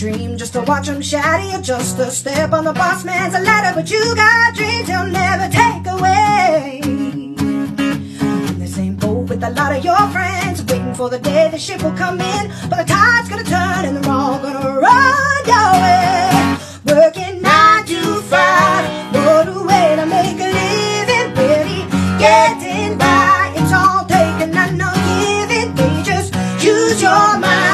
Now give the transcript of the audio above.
dream just to watch them shatter you, just to step on the boss man's ladder. But you got dreams you'll never take away. In the same boat with a lot of your friends, waiting for the day the ship will come in. But the tide's gonna turn and they're all gonna run your way. Working nine to five, what a way to make a living, barely getting by. It's all taken and no giving. They just use your mind.